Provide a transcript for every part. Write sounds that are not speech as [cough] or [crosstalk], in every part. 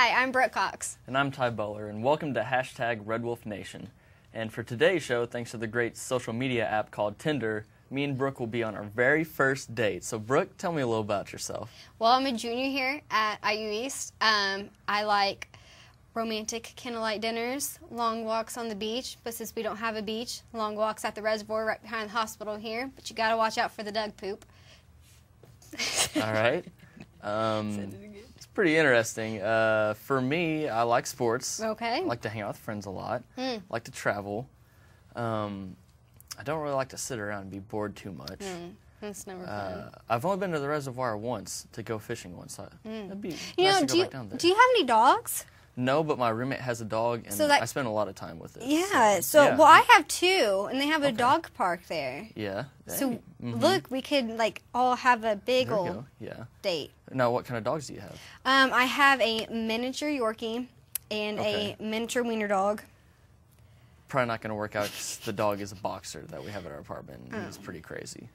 Hi, I'm Brooke Cox. And I'm Ty Bowler, and welcome to hashtag Red Wolf Nation. And for today's show, thanks to the great social media app called Tinder, me and Brooke will be on our very first date. So, Brooke, tell me a little about yourself. Well, I'm a junior here at IU East. Um, I like romantic candlelight dinners, long walks on the beach, but since we don't have a beach, long walks at the reservoir right behind the hospital here. But you gotta watch out for the Doug poop. All right. [laughs] Um, pretty interesting. Uh, for me, I like sports. Okay. I like to hang out with friends a lot. Hmm. like to travel. Um, I don't really like to sit around and be bored too much. Hmm, That's never fun. Uh, I've only been to the reservoir once to go fishing once. So That'd be you nice know, to do you, down there. do you have any dogs? No, but my roommate has a dog, and So that- I spend a lot of time with it. Yeah. So, yeah. well, I have two, and they have a dog park there. yeah. So Hey, mhm. look, we could like all have a big There old. Yeah. date. Now, what kind of dogs do you have? Um, I have a miniature Yorkie and Okay. a miniature wiener dog. Probably not going to work out because the dog is a boxer that we have at our apartment. and Oh. He's pretty crazy.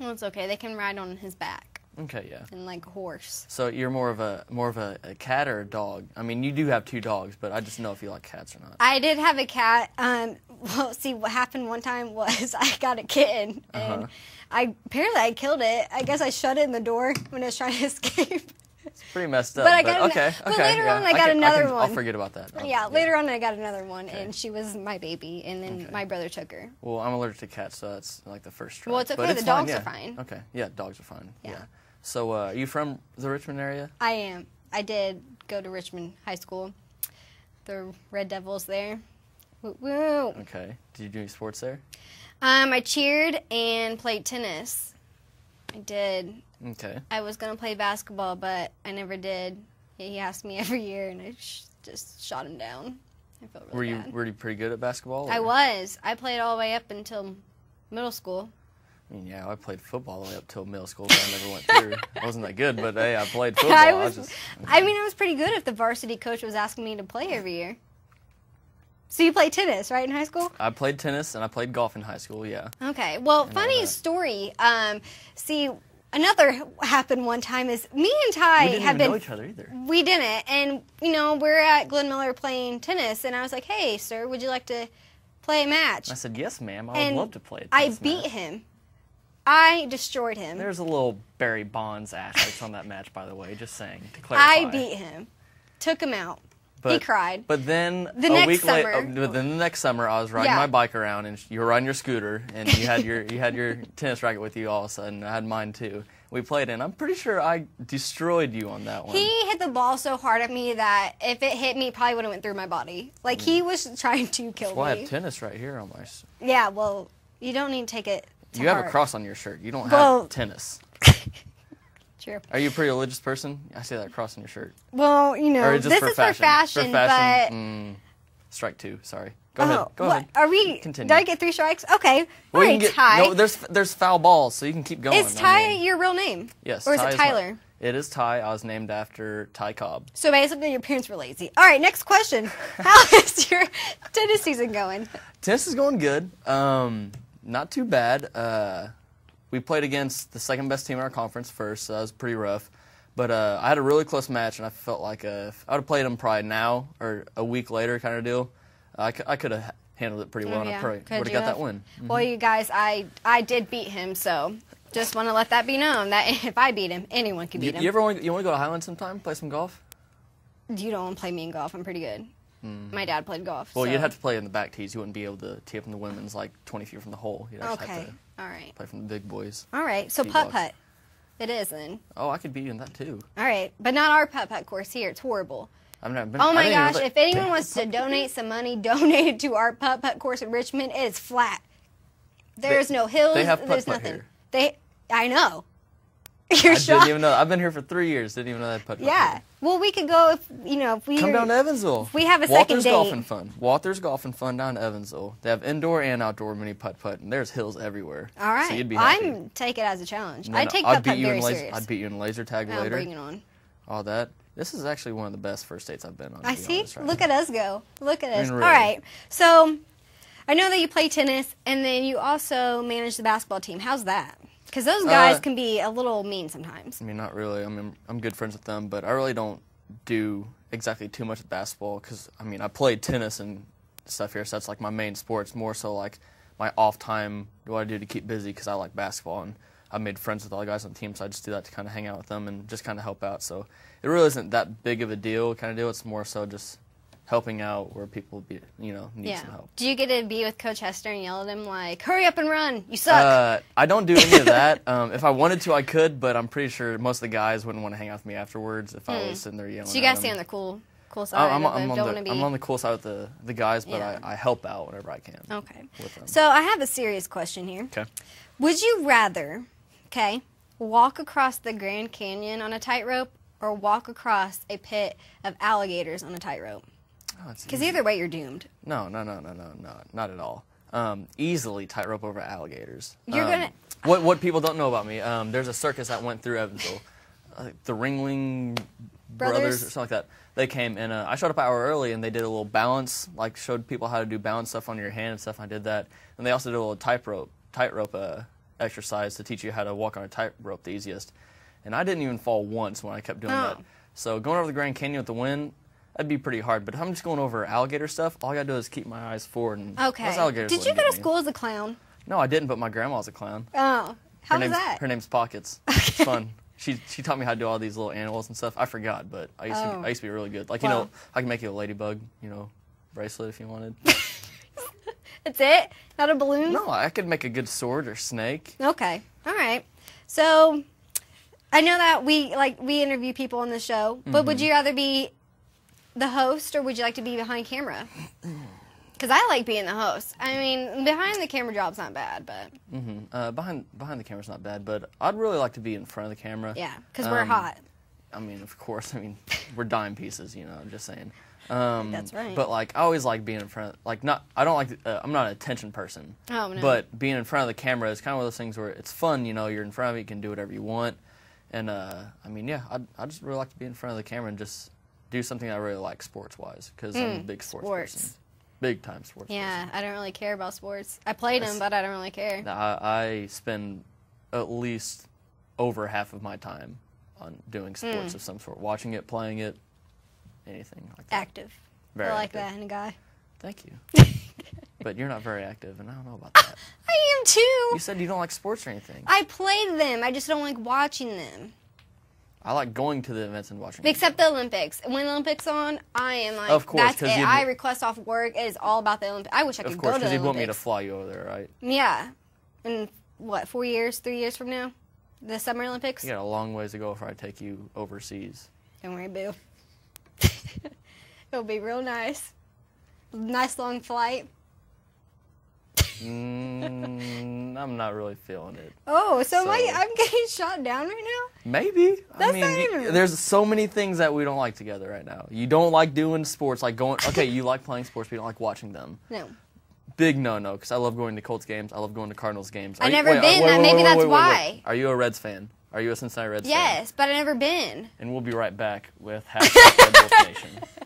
Well, it's okay. They can ride on his back Okay, yeah. and like a horse. So you're more of a more of a, a cat or a dog? I mean, you do have two dogs, but I just know if you like cats or not. I did have a cat. Um, [laughs] well, see, what happened one time was [laughs] I got a kitten, and Uh-huh. I apparently I killed it. I guess I shut it in the door when it was trying to [laughs] escape. It's pretty messed up. But I got an- okay, but okay. later yeah. on I got can, another can, I'll forget about that. I'll- yeah, later on I got another one, and she was my baby, and then Okay. my brother took her. Well, I'm allergic to cats, so that's like the first try. Well, it's But okay, the fine, dogs are yeah. fine. Okay, yeah, dogs are fine. Yeah. So, uh, are you from the Richmond area? I am. I did go to Richmond High School. The Red Devils there. Woo woo. Okay. Did you do any sports there? Um, I cheered and played tennis. I did. Okay. I was gonna play basketball, but I never did. He asked me [laughs] every year, and I sh- just shot him down. I felt really Were you bad. were you pretty good at basketball? I was. I played all the way up until middle school. I mean, yeah, I played football all the way up till middle school, but I never went through. I wasn't that good, but hey, I played [laughs] football. I was. just, I mean, I was pretty good if the varsity coach was asking me to play every year. So you played tennis, right, in high school? I played tennis and I played golf in high school. Yeah. Okay. Well, all funny story. Um, see, another happened one time is me and Ty we didn't have even been know each other either. We didn't. And, you know, we're at Glen Miller playing tennis, and I was like, hey, sir, would you like to play a match? I said, "Yes, ma'am. I and would love to play." a I beat match." him. I destroyed him. There's a little Barry Bonds asterisk on that match, by the way. Just saying to clarify. I beat him. Took him out. he cried. But then The a next week later, summer- oh, but then the next summer, I was riding Yeah. my bike around, and you were riding your scooter, and you had your you had your [laughs] tennis racket with you. All of a sudden, I had mine too. We played, and I'm pretty sure I destroyed you on that one. he hit the ball so hard at me that if it hit me, it probably would have went through my body. Like, he mm. was trying to kill well, I me. have tennis right here on my. yeah, well, you don't need to take it You have a cross on your shirt. You don't Well- have tennis. [laughs] True. Are you a pretty religious person? I see that cross on your shirt. Well, you know, this for is fashion? for fashion, For but fashion. mm, strike two. Sorry. Go ahead. Oh, Go what? ahead. Are we? Continue. Did I get three strikes? Okay. Well, right, can get- Ty. No, there's there's foul balls, so you can keep going. is I Ty mean, your real name? yes. Or is Ty it my- Tyler? it is Ty. I was named after Ty Cobb. So basically, your parents were lazy. All right, next question. [laughs] How is your tennis season going? Tennis is going good. Um, not too bad. Uh, we played against the second best team in our conference first, so that was pretty rough. But uh, I had a really close match, and I felt like uh, if I would have played them probably now or a week later, kind of deal. I, c- I could have handled it pretty well, and I probably would have got that win. Well, you guys, I I did beat him, so just want to let that be known that [laughs] if I beat him, anyone can You, beat him. you ever want you want to go to Highland sometime, play some golf? you don't want to play me in golf. I'm pretty good. Mm-hmm. My dad played golf. Well, so. you'd have to play in the back tees. You wouldn't be able to tee up in the women's like 20 feet from the hole. You'd actually have Okay. to All right. play from the big boys. All right. So putt putt. It is then. Oh, I could beat you in that too. All right, but not our putt putt course here. It's horrible. I've never been. Oh my gosh! If anyone wants to donate some money, [laughs] donate it to our putt putt course in Richmond. It is flat. There's They- no hills. they have there's nothing. here. They. I know. [laughs] You're I shocked. didn't even know. I've been here for three years. Didn't even know that putt. Yeah. Well, we could go if you know if we Come down to Evansville. If we have a Walter's second Golfing date. Fun. Walter's Golfing Fun down to Evansville. They have indoor and outdoor mini putt putt, and there's hills everywhere. All right. So you'd be happy. I'm take it as a challenge. And I take I'd putt putt very in laser. serious. I'd beat you in laser tag Now later. bring it on. All that. This is actually one of the best first dates I've been on. I be see. right Look now. at us go. Look at us. mean, really. right. So, I know that you play tennis, and then you also manage the basketball team. How's that? Because those guys Uh, can be a little mean sometimes. I mean, not really. I mean, I'm good friends with them, but I really don't do exactly too much with basketball because I mean I played tennis and stuff here, so that's like my main sports. More so like my off time, what I do to keep busy because I like basketball and I've made friends with all the guys on the team, so I just do that to kind of hang out with them and just kind of help out. So it really isn't that big of a deal, kind of deal. It's more so just helping out where people be, you know, need Yeah. some help. Do you get to be with Coach Hester and yell at him like, "Hurry up and run! You suck." Uh, I don't do any of [laughs] that. Um, if I wanted to, I could, but I'm pretty sure most of the guys wouldn't want to hang out with me afterwards if I was sitting there yelling. Hmm. so you at gotta stay on the cool, cool side I'm, I'm, of it. I'm on the, be. I'm on the cool side with the, the guys, but Yeah. I, I help out whenever I can. okay. With them. So I have a serious question here. okay. Would you rather, okay, walk across the Grand Canyon on a tightrope or walk across a pit of alligators on a tightrope? It's Because either way, you're doomed. No, no, no, no, no, no, not at all. Um, easily tightrope over alligators. You're Um, gonna- What what people don't know about me? Um, there's a circus that went through Evansville, uh, the Ringling Brothers. Brothers? or something like that. They came and uh, I showed up an hour early and they did a little balance, like showed people how to do balance stuff on your hand and stuff. I did that, and they also did a little tightrope tightrope uh, exercise to teach you how to walk on a tightrope the easiest. And I didn't even fall once when I kept doing Oh. that. So going over the Grand Canyon with the wind, that'd be pretty hard. But if I'm just going over alligator stuff, all I gotta do is keep my eyes forward. And Okay. alligators Did you go to me. school as a clown? No, I didn't. But my grandma's a clown. Oh, how her was name's, that? Her name's Pockets. [laughs] It's fun. She she taught me how to do all these little animals and stuff. I forgot, but I used to Oh. be, I used to be really good. Like you Wow. know, I can make you a ladybug, you know, bracelet if you wanted. [laughs] That's it? Not a balloon? no, I could make a good sword or snake. Okay. All right. So I know that we like we interview people on the show, but Mm-hmm. would you rather be the host or would you like to be behind camera? Because I like being the host. I mean, behind the camera job's not bad, but hmm Uh, behind behind the camera's not bad, but I'd really like to be in front of the camera. yeah, because we're Um, hot. I mean, of course. I mean, we're dime pieces, you know. I'm just saying. Um, That's right. But like, I always like being in front. Like, not. I don't like. Uh, I'm not an attention person. Oh, no. But being in front of the camera is kind of one of those things where it's fun. You know, you're in front of it. You can do whatever you want. And uh, I mean, yeah, I I just really like to be in front of the camera and just do something I really like sports wise because I'm a big sports, Mm, sports. person. Big time sports. Yeah, I don't really care about sports. I played them, but I don't really care. I, I spend at least over half of my time on doing Hmm. sports of some sort, watching it, playing it, anything like that. Active. Very I like active. that in a guy. Thank you. [laughs] but you're not very active, and I don't know about that. I am too. You said you don't like sports or anything. I played them. I just don't like watching them. I like going to the events and watching. Except the Olympics. When the Olympics on, I am like, Of course, that's it. I request off work. It is all about the Olympics. I wish I could of course, go to because the you'd want me to fly you over there, right? yeah. In what, four years, three years from now? The Summer Olympics? You got a long ways to go before I take you overseas. Don't worry, boo. [laughs] It'll be real nice. Nice long flight. Mm, I'm not really feeling it. Oh, so, am I, So- I'm getting [laughs] shot down right now? Maybe. I That's mean, not you- even- there's so many things that we don't like together right now. You don't like doing sports, like going. Okay, you like playing sports, but you don't like watching them. [laughs] No. Big no no, because I love going to Colts games. I love going to Cardinals games. I've you- never wait, uh, been. wait, wait, maybe that's why. Are you a Reds fan? Are you a Cincinnati Reds fan? Yes, but I've never been. And we'll be right back with hashtag Red Wolf Nation. [laughs]